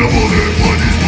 Double hit,